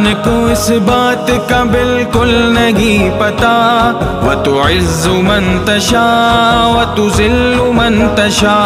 इंसान को इस बात का बिल्कुल नहीं पता। व तो इज़्ज़ु मन तशा व तो मन तशा।